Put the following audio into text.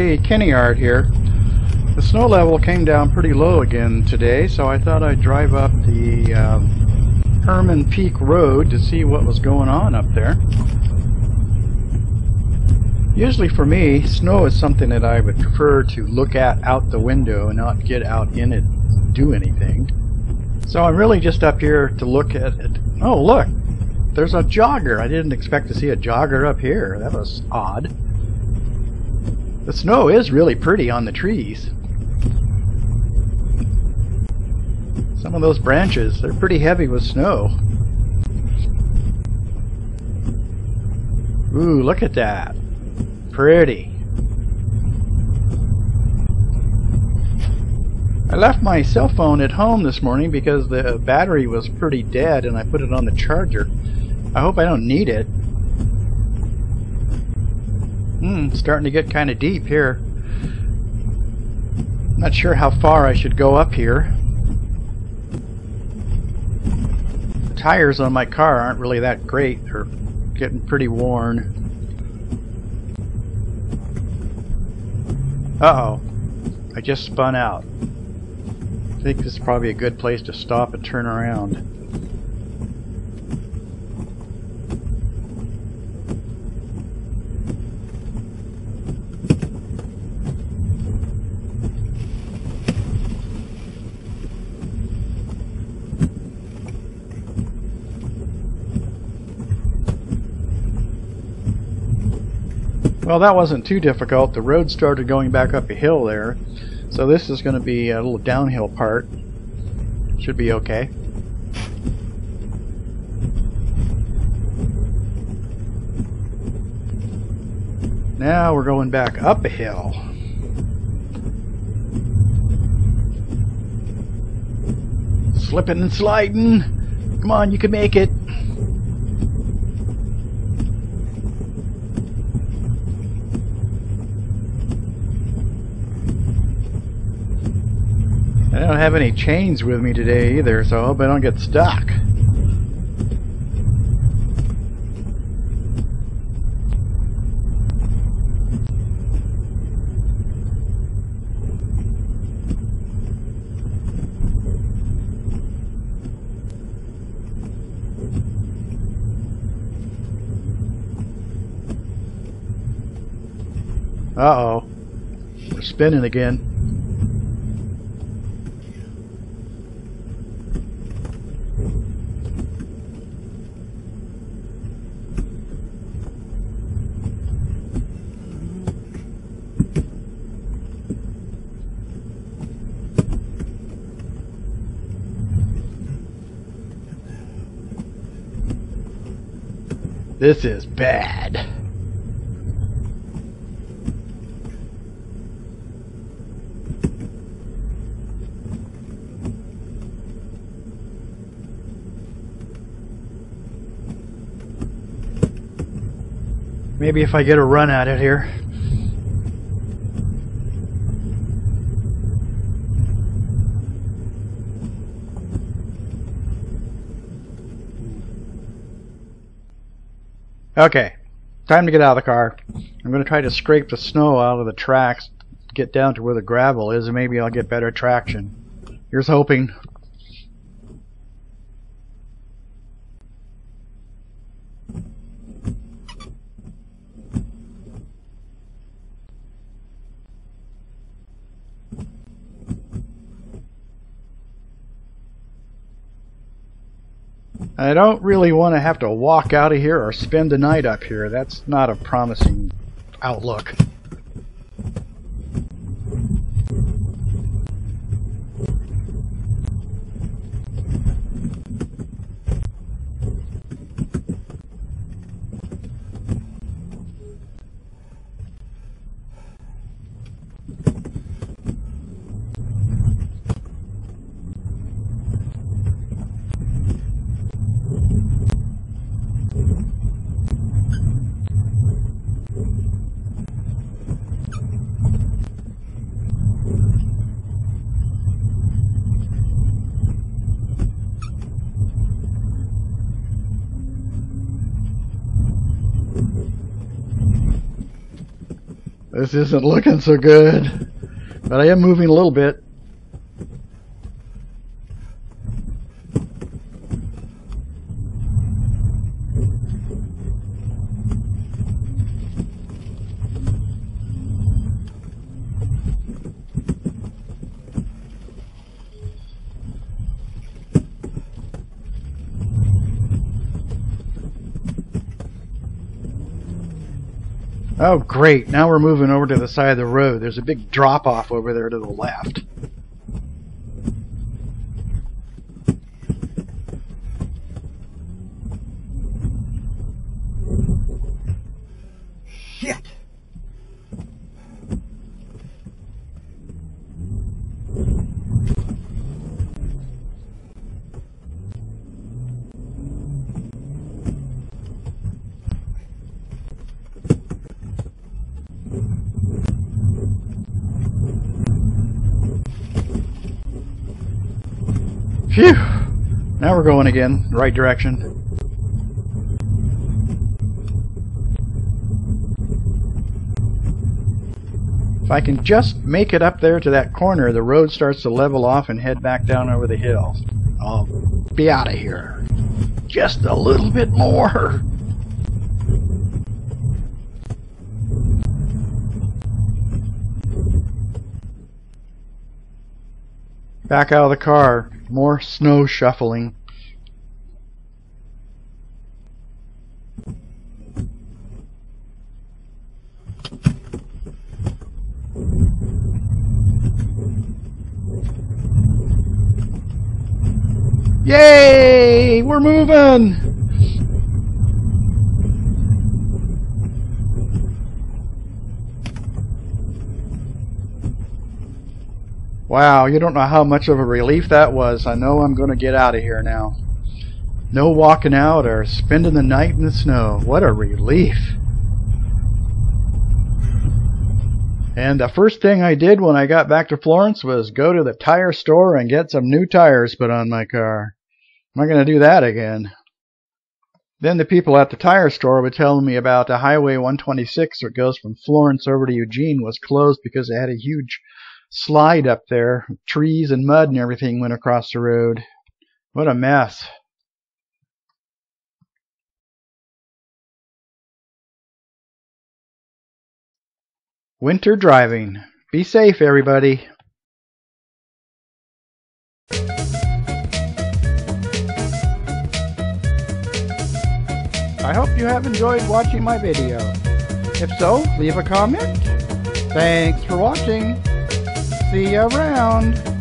Hey, Kenny Art here. The snow level came down pretty low again today, so I thought I'd drive up the uh, Herman Peak Road to see what was going on up there. Usually for me, snow is something that I would prefer to look at out the window and not get out in it do anything. So I'm really just up here to look at it. Oh, look! There's a jogger. I didn't expect to see a jogger up here. That was odd. The snow is really pretty on the trees. Some of those branches, they're pretty heavy with snow. Ooh, look at that. Pretty. I left my cell phone at home this morning because the battery was pretty dead and I put it on the charger. I hope I don't need it. Hmm, starting to get kind of deep here. Not sure how far I should go up here. The tires on my car aren't really that great. They're getting pretty worn. Uh-oh. I just spun out. I think this is probably a good place to stop and turn around. Well, that wasn't too difficult. The road started going back up a hill there. So this is going to be a little downhill part. Should be okay. Now we're going back up a hill. Slipping and sliding. Come on, you can make it. I don't have any chains with me today either, so I hope I don't get stuck. Uh-oh. We're spinning again. This is bad. Maybe if I get a run at it here. Okay, time to get out of the car. I'm going to try to scrape the snow out of the tracks, get down to where the gravel is, and maybe I'll get better traction. Here's hoping. I don't really want to have to walk out of here or spend the night up here. That's not a promising outlook. This isn't looking so good. But I am moving a little bit. Oh, great. Now we're moving over to the side of the road. There's a big drop off over there to the left. Phew! Now we're going again, the right direction. If I can just make it up there to that corner, the road starts to level off and head back down over the hill. I'll be out of here. Just a little bit more. Back out of the car. More snow shuffling. Yay! We're moving! Wow, you don't know how much of a relief that was. I know I'm going to get out of here now. No walking out or spending the night in the snow. What a relief. And the first thing I did when I got back to Florence was go to the tire store and get some new tires put on my car. Am I going to do that again? Then the people at the tire store were telling me about the Highway 126 that goes from Florence over to Eugene was closed because they had a huge slide up there. Trees and mud and everything went across the road. What a mess. Winter driving. Be safe, everybody. I hope you have enjoyed watching my video. If so, leave a comment. Thanks for watching. See you around.